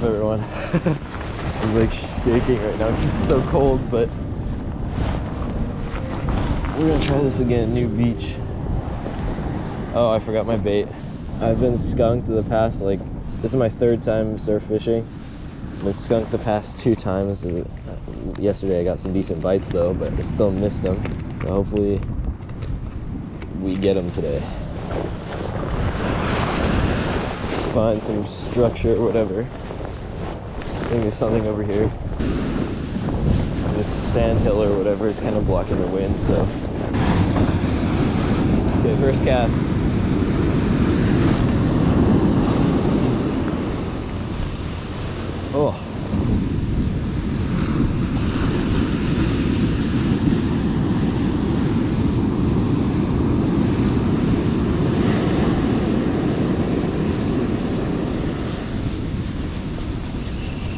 Up everyone? I'm like shaking right now 'cause it's so cold, but we're gonna try this again, new beach. Oh, I forgot my bait. I've been skunked the past like this is my third time surf fishing. I've been skunked the past two times. Uh, Yesterday I got some decent bites though, but I still missed them. So hopefully we get them today. Find some structure or whatever. Think there's something over here. This sand hill or whatever is kind of blocking the wind, so. Okay, first cast. Oh.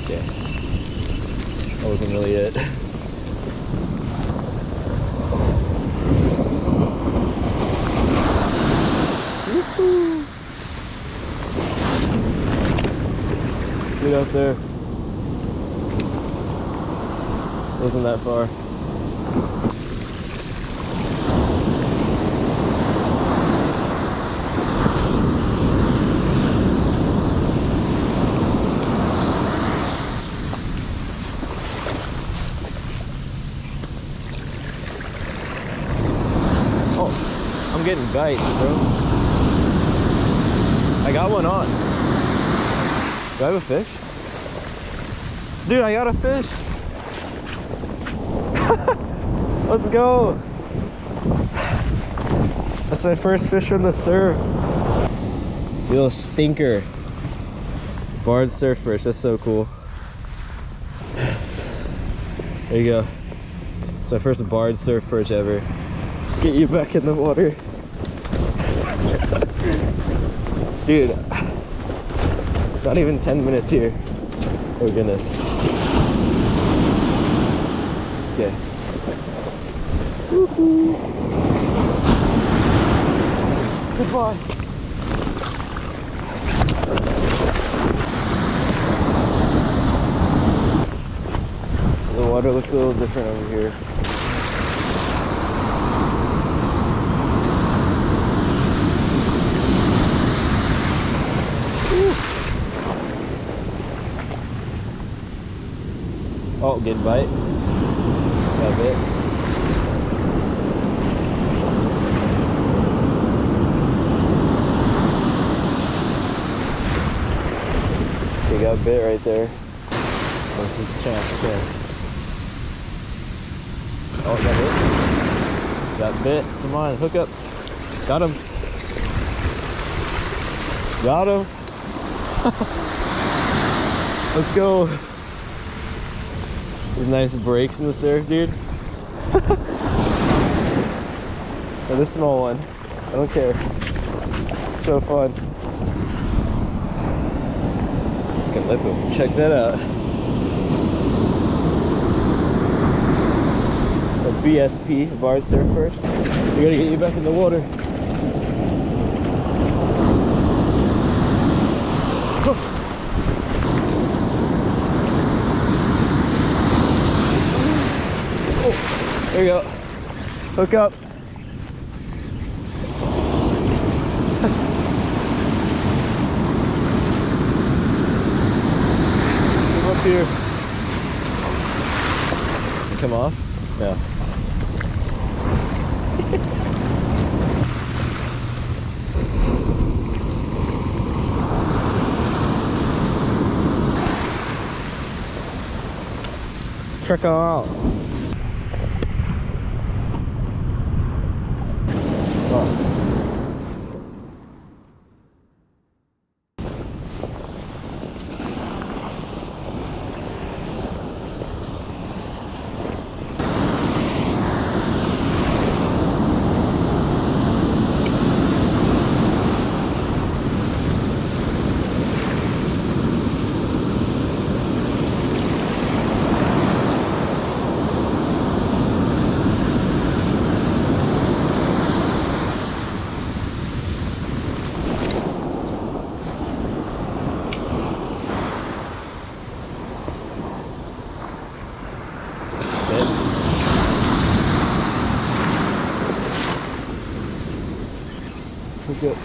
Okay. That wasn't really it. Woohoo! Get out there. Wasn't that far. Oh, I'm getting bites, bro. I got one on. Do I have a fish? Dude, I got a fish. Let's go. That's my first fish from the surf. Little stinker. Barred surf fish, That's so cool. Yes. There you go. It's my first barred surf perch ever. Let's get you back in the water. Dude, not even 10 minutes here. Oh goodness. Okay. Goodbye. The water looks a little different over here. Oh, good bite. Got a bit. You got bit right there. This is a chance, chance. Oh, got bit. Got bit. Come on, hook up. Got him. Got him. Let's go. There's nice breaks in the surf, dude. oh, this small one. I don't care. It's so fun. Fucking lip him. Check that out. A BSP, a barred surf perch. We gotta get you back in the water. You go. Hook up. Come up here. Come off? Check 'em out. Oh. Up.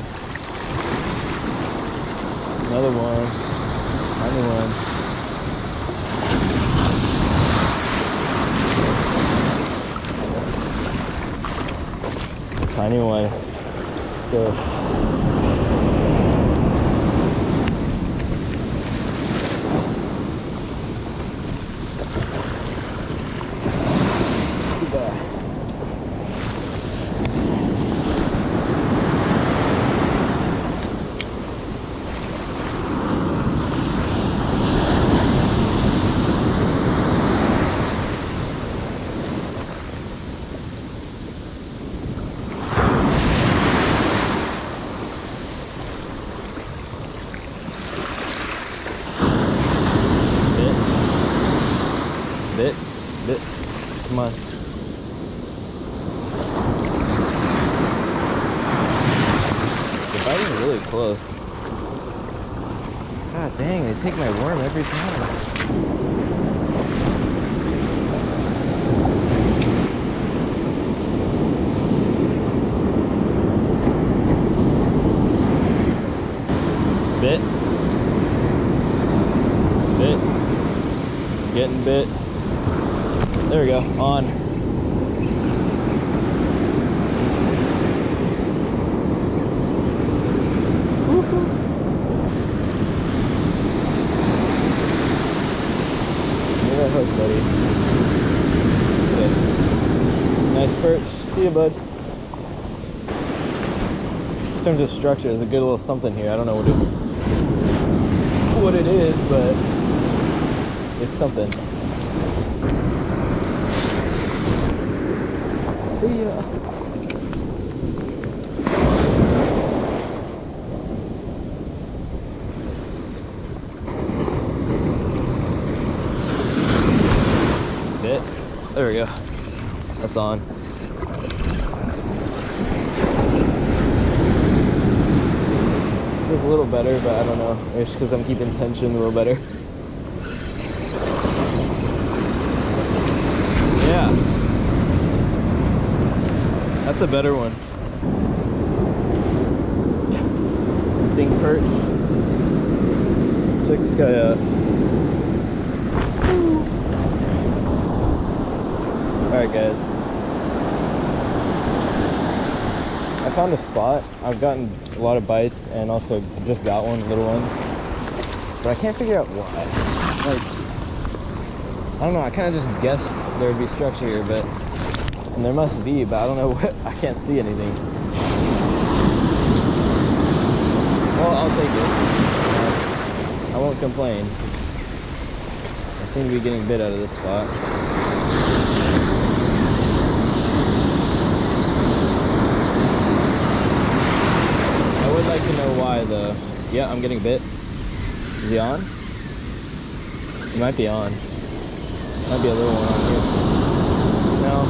Another one. Another one. Tiny one. Let's go. Too bad. Bit. Bit. Bit. Come on. The biting's really close. Dang, they take my worm every time. Bit. Bit. Getting bit. There we go. On. Give me that hook, buddy. Good. Nice perch. See you, bud. In terms of structure, there's a good little something here. I don't know what it's what it is, but it's something. See ya. There we go. That's on. A little better, but I don't know. It's because I'm keeping tension a little better. Yeah. That's a better one. Ding perch. Check this guy out. Alright guys. Found a spot. I've gotten a lot of bites and also just got one, little one. But I can't figure out why. Like, I don't know, I kind of just guessed there would be structure here, but, and there must be, but I don't know what, I can't see anything. Well, I'll take it. Uh, I won't complain. I seem to be getting bit out of this spot. Like to know why the. Yeah, I'm getting bit. Is he on? He might be on. Might be a little one on here. No.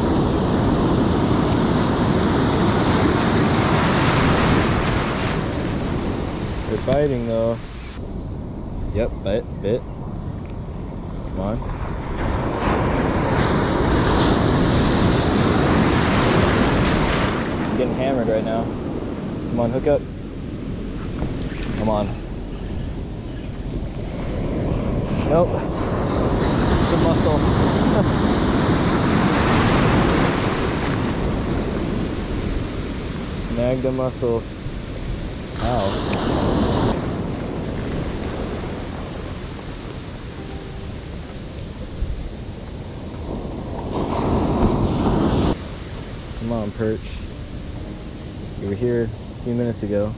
They're biting though. Yep, bit, bit. Come on. I'm getting hammered right now. Come on, hook up. Come on. Nope. The mussel. Snag the mussel. Ow. Come on, perch. You were here a few minutes ago.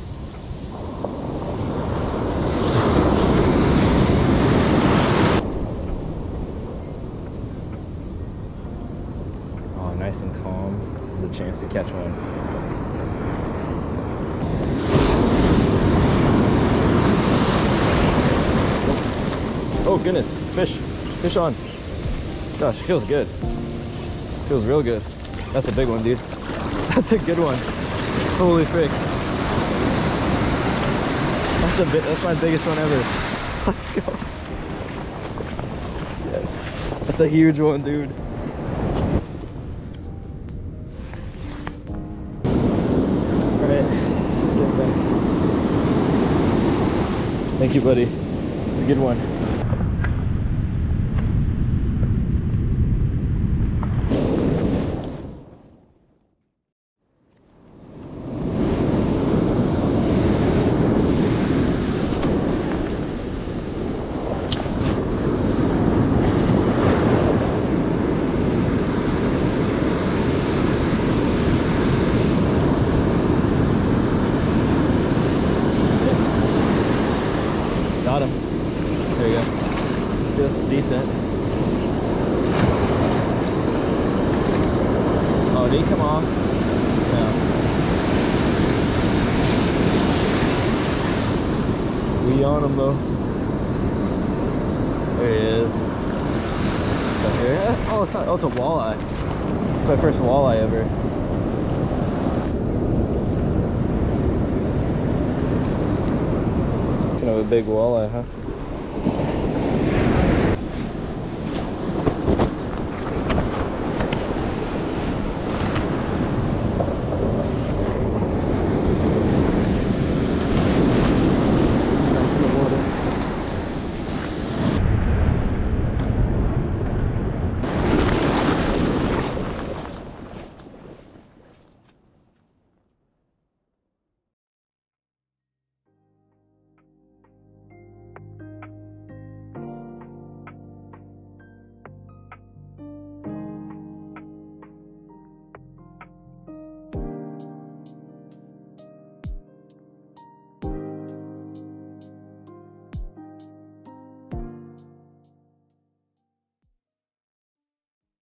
Oh, nice and Is a chance to catch one. Oh goodness, fish, fish on. Gosh, it feels good. Feels real good. That's a big one, dude. That's a good one. Holy frick. That's a bit. That's my biggest one ever. Let's go. Yes. That's a huge one, dude. Alright, let's get something. Thank you, buddy. It's a good one. Got him. There you go. Feels decent. Oh, did he come off? No. On him though. There he is. Here. Oh, it's not. Oh, it's a walleye. It's my first walleye ever. Kind of a big walleye, huh?